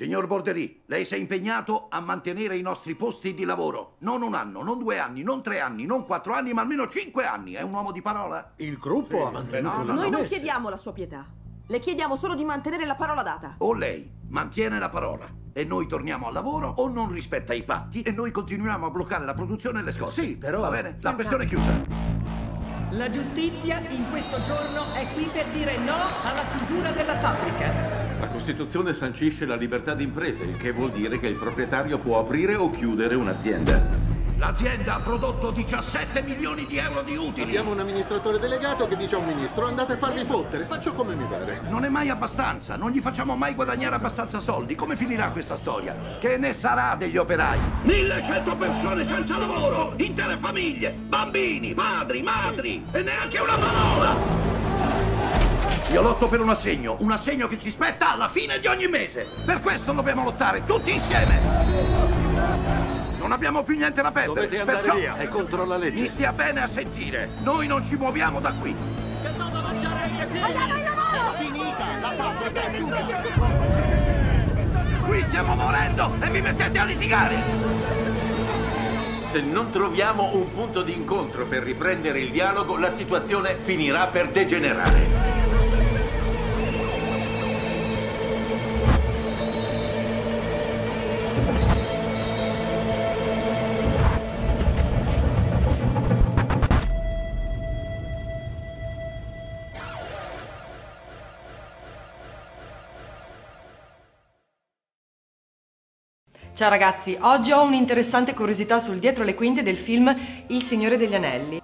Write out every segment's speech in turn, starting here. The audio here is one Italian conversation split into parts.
Signor Bordery, lei si è impegnato a mantenere i nostri posti di lavoro. Non un anno, non due anni, non tre anni, non quattro anni, ma almeno cinque anni. È un uomo di parola? Il gruppo ha mantenuto no, la no, Noi non chiediamo la sua pietà. Le chiediamo solo di mantenere la parola data. O lei mantiene la parola e noi torniamo al lavoro, o non rispetta i patti e noi continuiamo a bloccare la produzione e le scorte. Sì, però- Va bene? La questione è chiusa. La giustizia in questo giorno è qui per dire no alla chiusura della fabbrica. La Costituzione sancisce la libertà d'impresa, il che vuol dire che il proprietario può aprire o chiudere un'azienda. L'azienda ha prodotto 17 milioni di euro di utili. Abbiamo un amministratore delegato che dice a un ministro andate a farli fottere, faccio come mi pare. Non è mai abbastanza, non gli facciamo mai guadagnare abbastanza soldi. Come finirà questa storia? Che ne sarà degli operai? 1100 persone senza lavoro, intere famiglie, bambini, padri, madri e neanche una parola! Io lotto per un assegno, un assegno che ci spetta alla fine di ogni mese. Per questo dobbiamo lottare tutti insieme. Non abbiamo più niente da perdere. Dovete andare perciò via, è contro la legge. Mi stia bene a sentire. Noi non ci muoviamo da qui. Finita, la fabbrica è chiusa. Qui stiamo morendo e vi mettete a litigare! Se non troviamo un punto di incontro per riprendere il dialogo, la situazione finirà per degenerare. Ciao ragazzi, oggi ho un'interessante curiosità sul dietro le quinte del film Il Signore degli Anelli.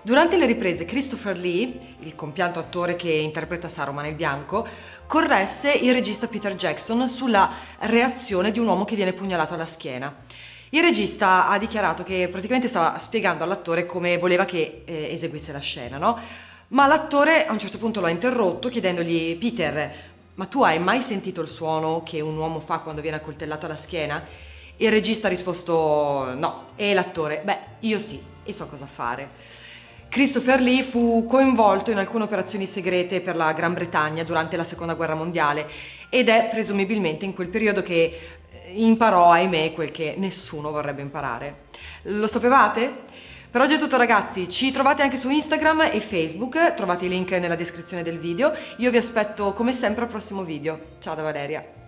Durante le riprese Christopher Lee, il compianto attore che interpreta Saruman il Bianco, corresse il regista Peter Jackson sulla reazione di un uomo che viene pugnalato alla schiena. Il regista ha dichiarato che praticamente stava spiegando all'attore come voleva che eh, eseguisse la scena, no? Ma l'attore a un certo punto lo ha interrotto chiedendogli Peter, ma tu hai mai sentito il suono che un uomo fa quando viene accoltellato alla schiena? Il regista ha risposto no e l'attore, beh, io sì e so cosa fare. Christopher Lee fu coinvolto in alcune operazioni segrete per la Gran Bretagna durante la Seconda Guerra Mondiale ed è presumibilmente in quel periodo che eh, imparò, ahimè, quel che nessuno vorrebbe imparare. Lo sapevate? Per oggi è tutto ragazzi, ci trovate anche su Instagram e Facebook, trovate i link nella descrizione del video. Io vi aspetto come sempre al prossimo video. Ciao da Valeria.